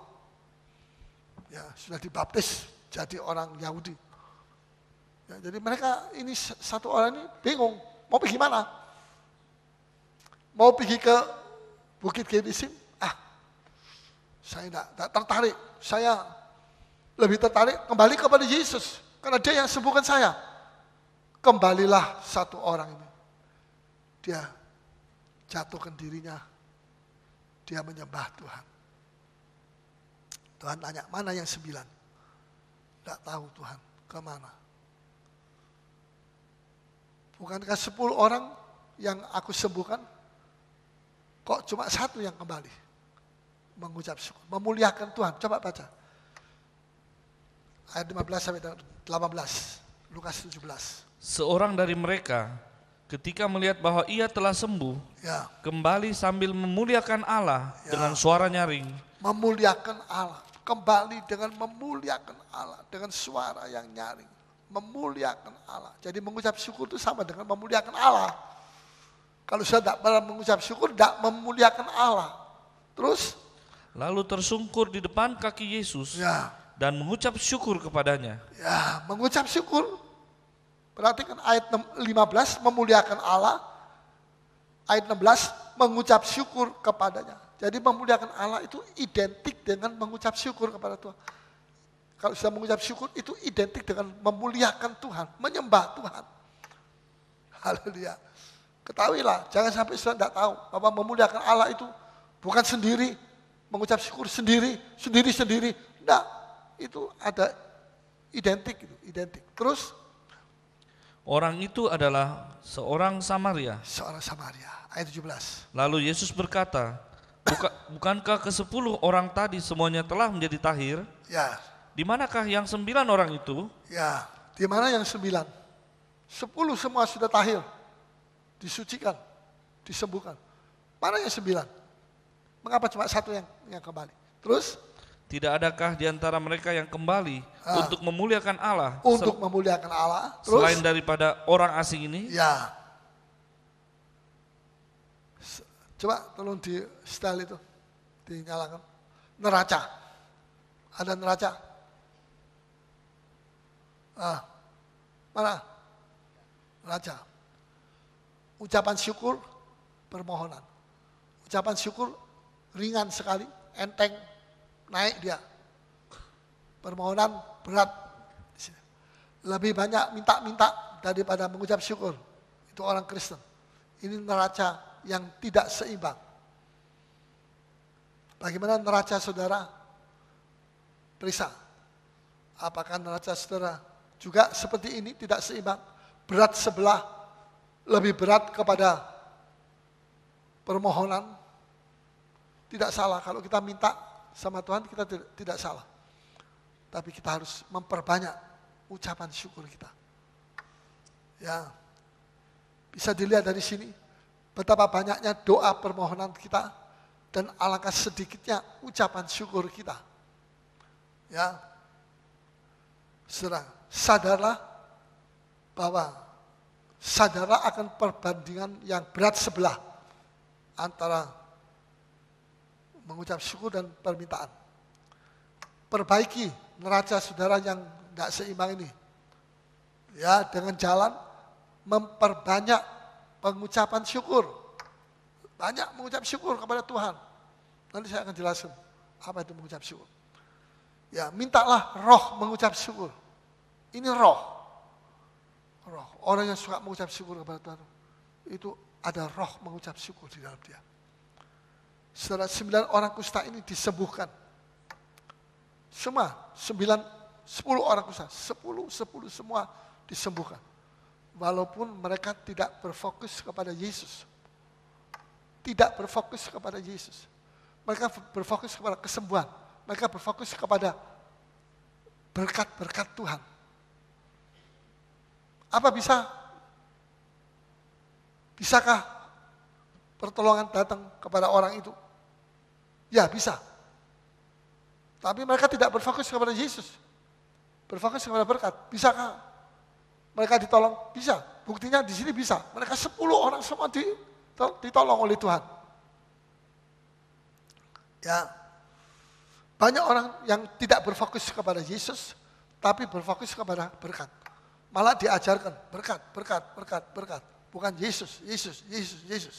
Ya, sudah dibaptis jadi orang Yahudi. Ya, jadi mereka ini satu orang ini bingung mau pergi mana. mau pergi ke Bukit Gerizim, ah, saya tidak tertarik. Saya lebih tertarik kembali kepada Yesus. Karena dia yang sembuhkan saya. Kembalilah satu orang ini. Dia jatuhkan dirinya. Dia menyembah Tuhan. Tuhan tanya, mana yang sembilan? Tidak tahu Tuhan, ke mana? Bukankah sepuluh orang yang aku sembuhkan, kok cuma satu yang kembali? Mengucap syukur, memuliakan Tuhan. Coba baca. Ayat 15 sampai 18, Lukas 17. Seorang dari mereka ketika melihat bahwa ia telah sembuh, Ya, kembali sambil memuliakan Allah Ya. dengan suara nyaring. memuliakan Allah. Kembali dengan memuliakan Allah, dengan suara yang nyaring. Memuliakan Allah. Jadi mengucap syukur itu sama dengan memuliakan Allah. Kalau saya tidak pernah mengucap syukur, tidak memuliakan Allah. Terus, Lalu tersungkur di depan kaki Yesus ya, dan mengucap syukur kepadanya. ya mengucap syukur. Perhatikan ayat 15, memuliakan Allah. Ayat 16, mengucap syukur kepadanya. Jadi memuliakan Allah itu identik dengan mengucap syukur kepada Tuhan. Kalau sudah mengucap syukur itu identik dengan memuliakan Tuhan, menyembah Tuhan. Haleluya. Ketahuilah, jangan sampai sudah tidak tahu bahwa memuliakan Allah itu bukan sendiri, mengucap syukur sendiri, sendiri-sendiri. Tidak, itu ada identik, itu, identik. Terus Orang itu adalah seorang Samaria. seorang Samaria, ayat 17. Lalu Yesus berkata, "Buka- bukankah ke sepuluh orang tadi semuanya telah menjadi tahir? Ya, Di manakah yang sembilan orang itu? ya. Di mana yang sembilan? Sepuluh semua sudah tahir, disucikan, disembuhkan. Mana yang sembilan? Mengapa cuma satu yang yang kembali? Terus Tidak adakah di antara mereka yang kembali Ah. untuk memuliakan Allah untuk memuliakan Allah. Terus selain daripada orang asing ini?" Ya. Coba tolong di style itu. Dinyalakan. Neraca. Ada neraca. Ah. Mana? Neraca. Ucapan syukur, permohonan. Ucapan syukur ringan sekali, enteng, naik dia. Permohonan berat. Lebih banyak minta-minta daripada mengucap syukur. Itu orang Kristen. Ini neraca yang tidak seimbang. Bagaimana neraca saudara? Periksa. Apakah neraca saudara juga seperti ini tidak seimbang? Berat sebelah lebih berat kepada permohonan. Tidak salah kalau kita minta sama Tuhan kita tidak, salah. Tapi kita harus memperbanyak ucapan syukur kita. Ya. Bisa dilihat dari sini betapa banyaknya doa permohonan kita dan alangkah sedikitnya ucapan syukur kita. Ya. Saudara, sadarlah bahwa sadarlah akan perbandingan yang berat sebelah antara mengucap syukur dan permintaan. Perbaiki neraca saudara yang tidak seimbang ini. Ya, dengan jalan memperbanyak pengucapan syukur. Banyak mengucap syukur kepada Tuhan. Nanti saya akan jelaskan apa itu mengucap syukur. Ya, mintalah roh mengucap syukur. Ini roh. Roh. Orang yang suka mengucap syukur kepada Tuhan. Itu ada roh mengucap syukur di dalam dia. Setelah sembilan orang kusta ini disembuhkan. Semua, sembilan, sepuluh orang kusta. Sepuluh, sepuluh semua disembuhkan. Walaupun mereka tidak berfokus kepada Yesus. Tidak berfokus kepada Yesus. Mereka berfokus kepada kesembuhan. Mereka berfokus kepada berkat-berkat Tuhan. Apa bisa? Bisakah pertolongan datang kepada orang itu? Ya bisa. Tapi mereka tidak berfokus kepada Yesus. Berfokus kepada berkat. Bisakah mereka ditolong? Bisa. Buktinya di sini bisa. Mereka 10 orang semua ditolong oleh Tuhan. Ya. Banyak orang yang tidak berfokus kepada Yesus, tapi berfokus kepada berkat. Malah diajarkan berkat, berkat, berkat, berkat. Bukan Yesus, Yesus, Yesus, Yesus.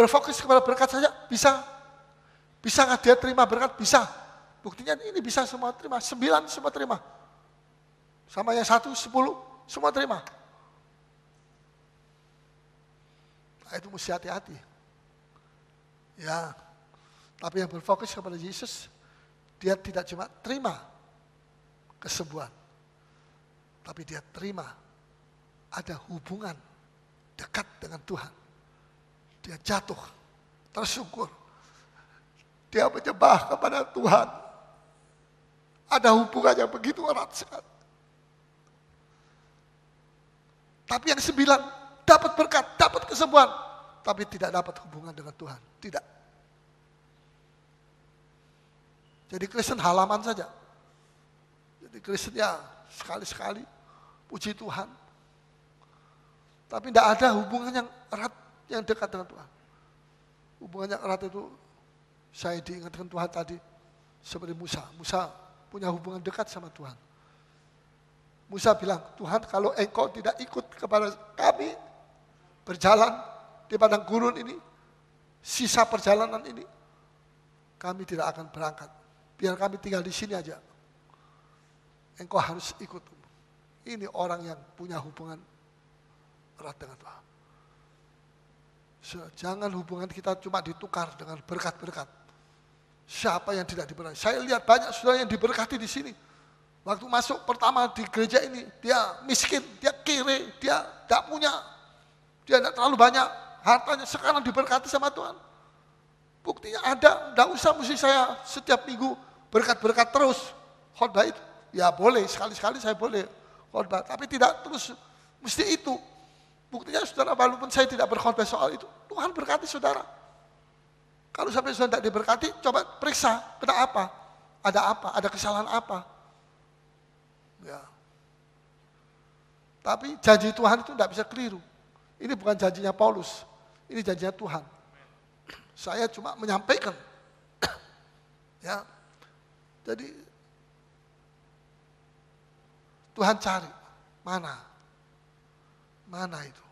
Berfokus kepada berkat saja bisa. Bisa nggak dia terima berkat? Bisa. Buktinya ini bisa semua terima. Sembilan semua terima. Sama yang satu, sepuluh, semua terima. Nah, itu mesti hati-hati. Ya, tapi yang berfokus kepada Yesus, dia tidak cuma terima kesembuhan, tapi dia terima ada hubungan dekat dengan Tuhan. Dia jatuh, tersyukur. Dia menyembah kepada Tuhan. Ada hubungan yang begitu erat sekali. Tapi yang sembilan dapat berkat, dapat kesembuhan, tapi tidak dapat hubungan dengan Tuhan. Tidak. Jadi Kristen halaman saja. Jadi Kristen ya sekali-sekali puji Tuhan. Tapi tidak ada hubungan yang erat, yang dekat dengan Tuhan. Hubungan yang erat itu saya diingatkan Tuhan tadi seperti Musa. Musa punya hubungan dekat sama Tuhan. Musa bilang, Tuhan kalau engkau tidak ikut kepada kami, berjalan di padang gurun ini, sisa perjalanan ini, kami tidak akan berangkat. Biar kami tinggal di sini aja. Engkau harus ikut. Ini orang yang punya hubungan erat dengan Tuhan. Jangan hubungan kita cuma ditukar dengan berkat-berkat. Siapa yang tidak diberkati? Saya lihat banyak saudara yang diberkati di sini Waktu masuk pertama di gereja ini, dia miskin, dia kiri, dia tidak punya, dia tidak terlalu banyak hartanya. Sekarang diberkati sama Tuhan. Buktinya ada, tidak usah mesti saya setiap minggu berkat-berkat terus. Khotbah itu, ya boleh, sekali-sekali saya boleh khotbah. Tapi tidak terus, mesti itu. Buktinya saudara, walaupun saya tidak berkhotbah soal itu, Tuhan berkati saudara. Kalau sampai saudara tidak diberkati, coba periksa, kenapa? Ada apa? Ada kesalahan apa? Ya. Tapi janji Tuhan itu tidak bisa keliru. Ini bukan janjinya Paulus, ini janjinya Tuhan. Saya cuma menyampaikan. ya. Jadi Tuhan cari mana? Mana itu?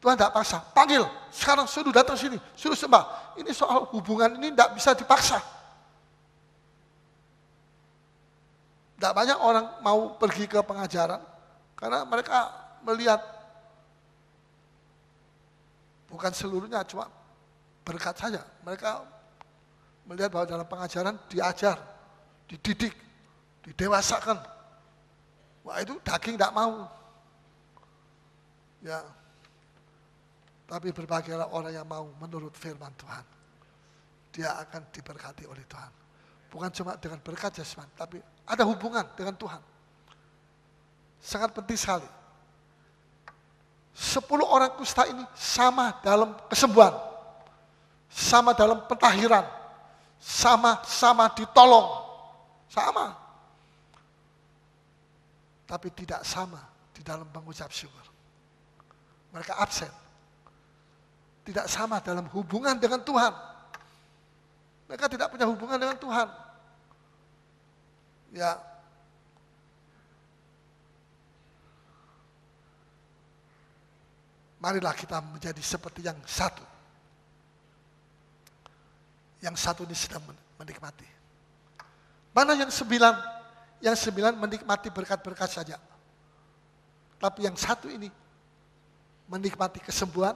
Tuhan tidak paksa, panggil. Sekarang suruh datang sini, suruh sembah. Ini soal hubungan ini tidak bisa dipaksa. Tidak banyak orang mau pergi ke pengajaran karena mereka melihat bukan seluruhnya cuma berkat saja. Mereka melihat bahwa dalam pengajaran diajar, dididik, didewasakan. Wah itu daging tidak mau. Ya. Tapi berbahagialah orang yang mau menurut firman Tuhan. Dia akan diberkati oleh Tuhan. Bukan cuma dengan berkat jasmani, tapi ada hubungan dengan Tuhan. Sangat penting sekali. Sepuluh orang kusta ini sama dalam kesembuhan. Sama dalam pentahiran. Sama-sama ditolong. Sama. Tapi tidak sama di dalam mengucap syukur. Mereka absen. Tidak sama dalam hubungan dengan Tuhan. Mereka tidak punya hubungan dengan Tuhan. Ya. Marilah kita menjadi seperti yang satu. Yang satu ini sedang menikmati. Mana yang sembilan? Yang sembilan menikmati berkat-berkat saja. Tapi yang satu ini menikmati kesembuhan,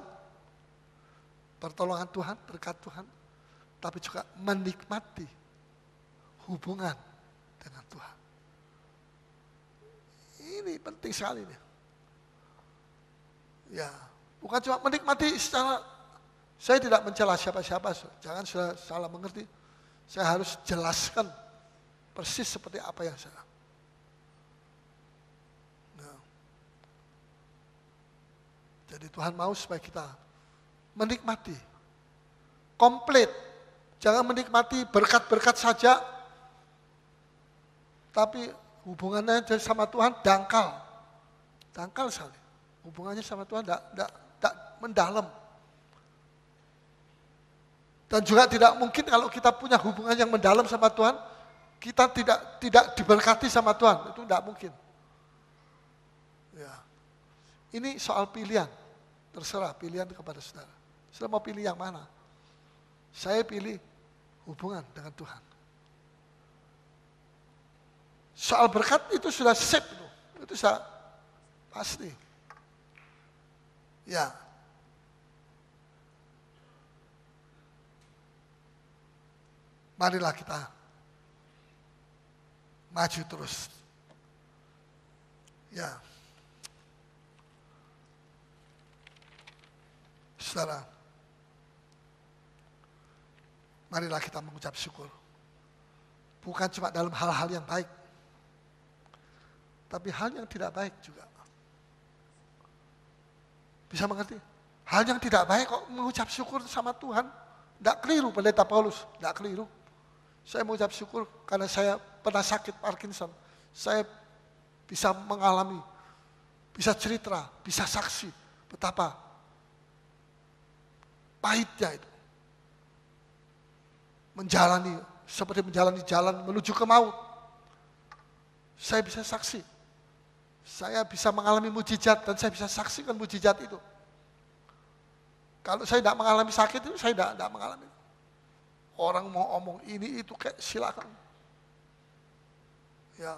pertolongan Tuhan, berkat Tuhan, tapi juga menikmati hubungan dengan Tuhan. Ini penting sekali nih. Ya, bukan cuma menikmati secara saya tidak mencela siapa-siapa, jangan salah mengerti. Saya harus jelaskan persis seperti apa yang saya. Nah. Jadi Tuhan mau supaya kita menikmati komplit Jangan menikmati berkat-berkat saja, tapi hubungannya sama Tuhan dangkal. Dangkal sekali. Hubungannya sama Tuhan tidak mendalam. Dan juga tidak mungkin kalau kita punya hubungan yang mendalam sama Tuhan, kita tidak tidak diberkati sama Tuhan. Itu tidak mungkin. Ya. Ini soal pilihan. Terserah pilihan kepada saudara. Saya mau pilih yang mana? Saya pilih hubungan dengan Tuhan. Soal berkat itu sudah sip. Itu sudah pasti. Ya. Marilah kita maju terus. Ya. Saudara, marilah kita mengucap syukur. Bukan cuma dalam hal-hal yang baik, tapi hal yang tidak baik juga. Bisa mengerti? Hal yang tidak baik kok mengucap syukur sama Tuhan. Tidak keliru pendeta Paulus, tidak keliru. Saya mengucap syukur karena saya pernah sakit Parkinson. Saya bisa mengalami, bisa cerita, bisa saksi betapa pahitnya itu. Menjalani, seperti menjalani jalan menuju ke maut. Saya bisa saksi. Saya bisa mengalami mujizat dan saya bisa saksikan mujizat itu. Kalau saya tidak mengalami sakit itu, saya tidak, tidak mengalami. Orang mau omong ini itu kayak silakan. Ya.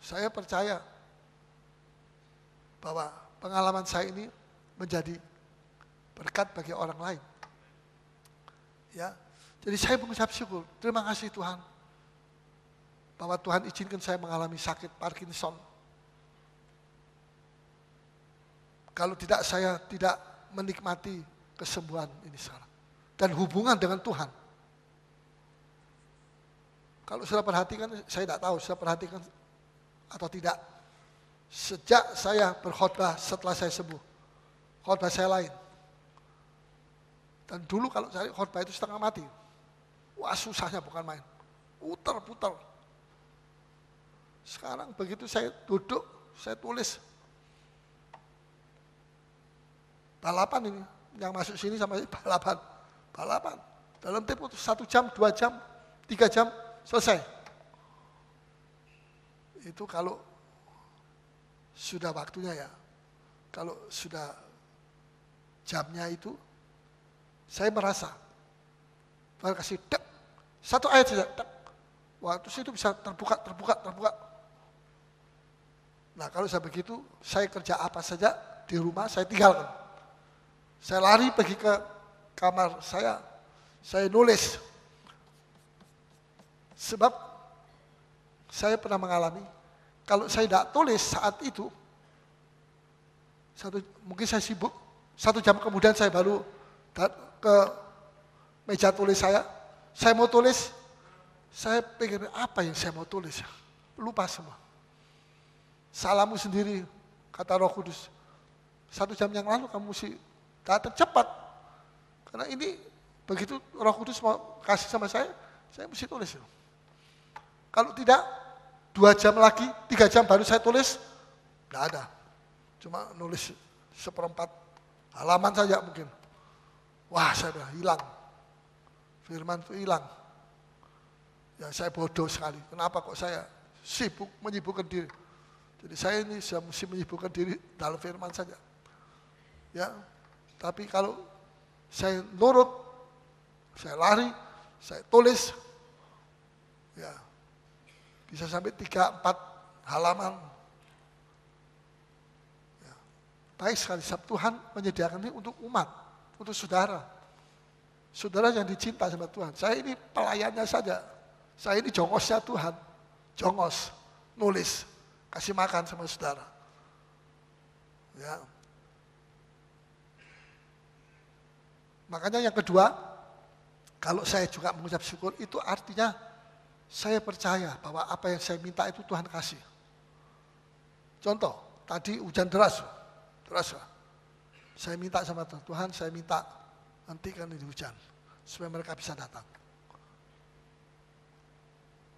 Saya percaya bahwa pengalaman saya ini menjadi berkat bagi orang lain. Ya, jadi saya mengucap syukur. Terima kasih Tuhan. Bahwa Tuhan izinkan saya mengalami sakit Parkinson. Kalau tidak saya tidak menikmati kesembuhan ini sekarang. Dan hubungan dengan Tuhan. Kalau sudah perhatikan, saya tidak tahu, sudah perhatikan atau tidak. Sejak saya berkhotbah setelah saya sembuh, khotbah saya lain. Dan dulu kalau cari khotbah itu setengah mati. Wah susahnya bukan main. Putar-putar. Sekarang begitu saya duduk, saya tulis. Balapan ini, yang masuk sini sama balapan. Balapan. Dalam tempo satu jam, dua jam, tiga jam, selesai. Itu kalau sudah waktunya ya. Kalau sudah jamnya itu saya merasa. Tuhan kasih dek, satu ayat saja, dek. Waktu itu bisa terbuka, terbuka, terbuka. Nah kalau saya begitu, saya kerja apa saja di rumah, saya tinggalkan. Saya lari pergi ke kamar saya, saya nulis. Sebab saya pernah mengalami, kalau saya tidak tulis saat itu, satu, mungkin saya sibuk, satu jam kemudian saya baru ke meja tulis saya, saya mau tulis, saya pikir apa yang saya mau tulis ya? Lupa semua. Salamu sendiri, kata roh kudus. Satu jam yang lalu kamu mesti datang cepat. Karena ini begitu roh kudus mau kasih sama saya, saya mesti tulis. Kalau tidak, dua jam lagi, tiga jam baru saya tulis, tidak ada. Cuma nulis seperempat halaman saja mungkin. Wah saya sudah hilang. Firman itu hilang. Ya saya bodoh sekali. Kenapa kok saya sibuk menyibukkan diri. Jadi saya ini saya mesti menyibukkan diri dalam firman saja. Ya, tapi kalau saya nurut, saya lari, saya tulis, ya bisa sampai tiga empat halaman. Ya, baik sekali, Tuhan menyediakan ini untuk umat untuk saudara. Saudara yang dicinta sama Tuhan. Saya ini pelayannya saja. Saya ini jongosnya Tuhan. Jongos, nulis, kasih makan sama saudara. Ya. Makanya yang kedua, kalau saya juga mengucap syukur, itu artinya saya percaya bahwa apa yang saya minta itu Tuhan kasih. Contoh, tadi hujan deras, deras saya minta sama Tuhan, Tuhan saya minta hentikan ini hujan. Supaya mereka bisa datang.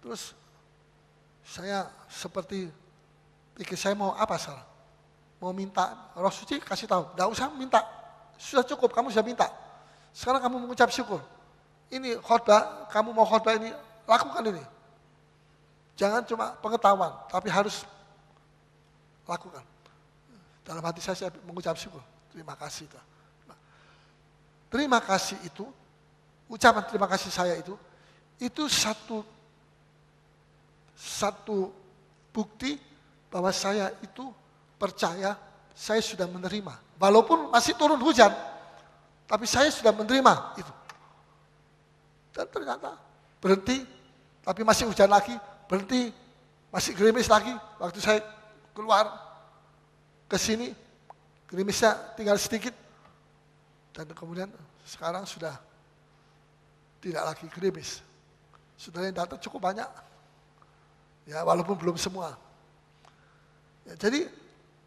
Terus saya seperti pikir saya mau apa salah? Mau minta, roh suci kasih tahu, tidak usah minta. Sudah cukup, kamu sudah minta. Sekarang kamu mengucap syukur. Ini khotbah, kamu mau khotbah ini, lakukan ini. Jangan cuma pengetahuan, tapi harus lakukan. Dalam hati saya, saya mengucap syukur. Terima kasih. Tuhan. Terima kasih itu, ucapan terima kasih saya itu, itu satu satu bukti bahwa saya itu percaya saya sudah menerima. Walaupun masih turun hujan, tapi saya sudah menerima itu. Dan ternyata berhenti, tapi masih hujan lagi, berhenti, masih gerimis lagi. Waktu saya keluar ke sini, gerimisnya tinggal sedikit. Dan kemudian sekarang sudah tidak lagi gerimis. Sudah yang datang cukup banyak. Ya, walaupun belum semua. Ya, jadi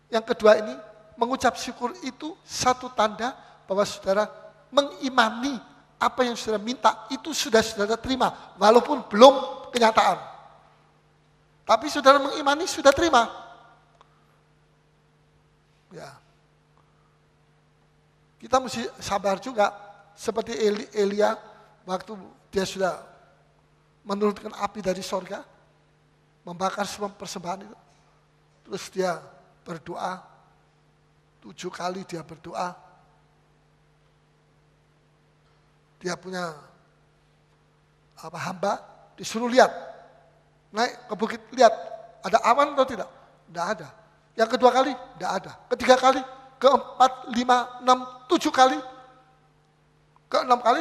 yang kedua ini, mengucap syukur itu satu tanda bahwa saudara mengimani apa yang saudara minta itu sudah saudara terima, walaupun belum kenyataan. Tapi saudara mengimani sudah terima. Ya. Kita mesti sabar juga, seperti Elia waktu dia sudah menurunkan api dari sorga, membakar semua persembahan itu. Terus dia berdoa, tujuh kali dia berdoa, dia punya apa hamba disuruh lihat. Naik ke bukit lihat ada awan atau tidak? Tidak ada. Yang kedua kali tidak ada. Ketiga kali keempat lima enam tujuh kali. Keenam kali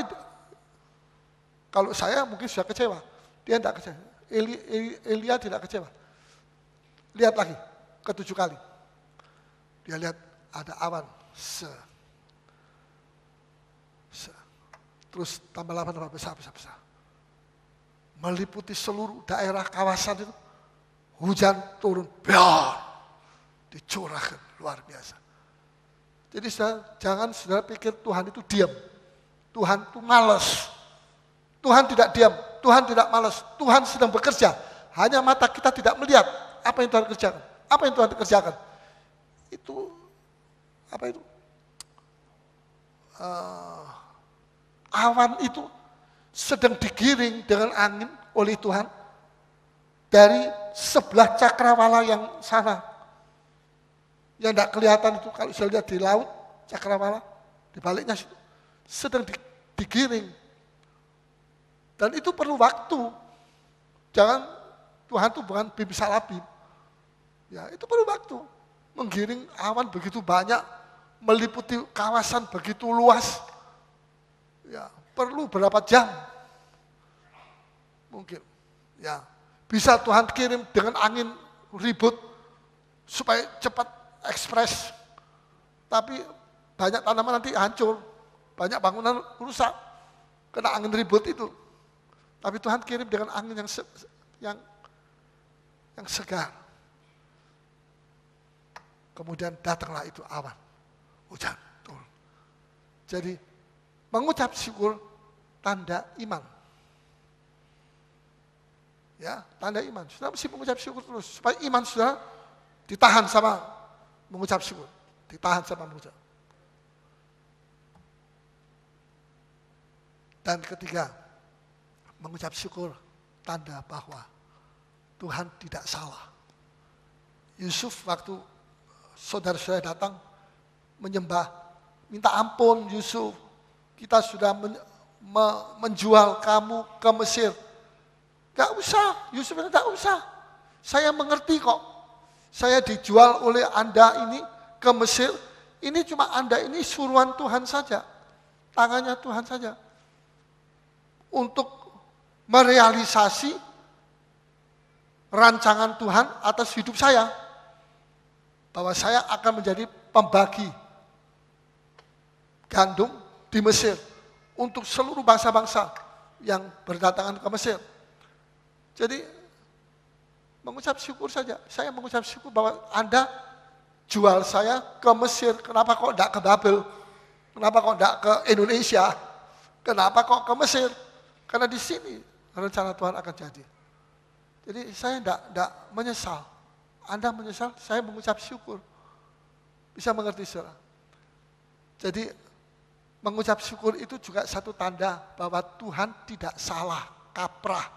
kalau saya mungkin sudah kecewa. Dia tidak kecewa. Eli, Eli, Elia tidak kecewa. Lihat lagi ketujuh kali. Dia lihat ada awan. Se. Terus tambah lapan tambah besar, besar, besar. Meliputi seluruh daerah kawasan itu. Hujan turun, biar dicurahkan. Luar biasa. Jadi saudara, jangan saudara pikir Tuhan itu diam. Tuhan itu malas. Tuhan tidak diam, Tuhan tidak malas. Tuhan sedang bekerja. Hanya mata kita tidak melihat apa yang Tuhan kerjakan. Apa yang Tuhan kerjakan. Itu, apa itu? Uh, awan itu sedang digiring dengan angin oleh Tuhan dari sebelah cakrawala yang sana. Yang tidak kelihatan itu kalau saya lihat di laut, cakrawala, di baliknya sedang digiring. Dan itu perlu waktu. Jangan Tuhan itu bukan bim salabim. Ya, itu perlu waktu. Menggiring awan begitu banyak, meliputi kawasan begitu luas, ya perlu berapa jam? Mungkin, ya bisa Tuhan kirim dengan angin ribut supaya cepat ekspres. Tapi banyak tanaman nanti hancur, banyak bangunan rusak kena angin ribut itu. Tapi Tuhan kirim dengan angin yang yang yang segar. Kemudian datanglah itu awan, hujan turun. Jadi Mengucap syukur tanda iman. Ya, tanda iman. Sudah mesti mengucap syukur terus supaya iman sudah ditahan sama mengucap syukur, ditahan sama mengucap. Dan ketiga, mengucap syukur tanda bahwa Tuhan tidak salah. Yusuf waktu saudara-saudara datang menyembah, minta ampun Yusuf, kita sudah men, me, menjual kamu ke Mesir. Gak usah, Yusuf gak usah. Saya mengerti kok. Saya dijual oleh Anda ini ke Mesir. Ini cuma Anda ini suruhan Tuhan saja. Tangannya Tuhan saja. Untuk merealisasi rancangan Tuhan atas hidup saya. Bahwa saya akan menjadi pembagi gandum di Mesir untuk seluruh bangsa-bangsa yang berdatangan ke Mesir. Jadi mengucap syukur saja. Saya mengucap syukur bahwa Anda jual saya ke Mesir. Kenapa kok tidak ke Babel? Kenapa kok tidak ke Indonesia? Kenapa kok ke Mesir? Karena di sini rencana Tuhan akan jadi. Jadi saya tidak, tidak menyesal. Anda menyesal, saya mengucap syukur. Bisa mengerti saudara. Jadi Mengucap syukur itu juga satu tanda bahwa Tuhan tidak salah, kaprah,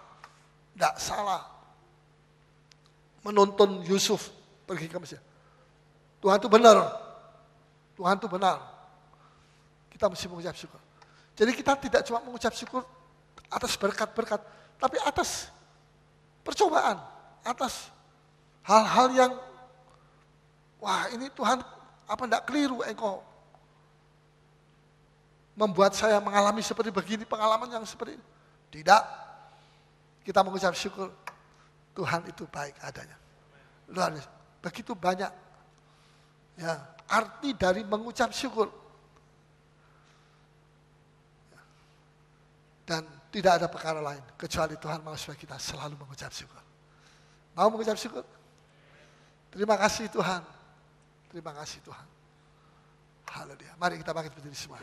tidak salah. Menuntun Yusuf pergi ke Mesir. Tuhan itu benar. Tuhan itu benar. Kita mesti mengucap syukur. Jadi kita tidak cuma mengucap syukur atas berkat-berkat, tapi atas percobaan, atas hal-hal yang wah ini Tuhan apa enggak keliru engkau membuat saya mengalami seperti begini, pengalaman yang seperti ini. Tidak. Kita mengucap syukur Tuhan itu baik adanya. Luar biasa. Begitu banyak ya arti dari mengucap syukur. Dan tidak ada perkara lain kecuali Tuhan mau supaya kita selalu mengucap syukur. Mau mengucap syukur? Terima kasih Tuhan. Terima kasih Tuhan. Haleluya. Mari kita bangkit berdiri semua.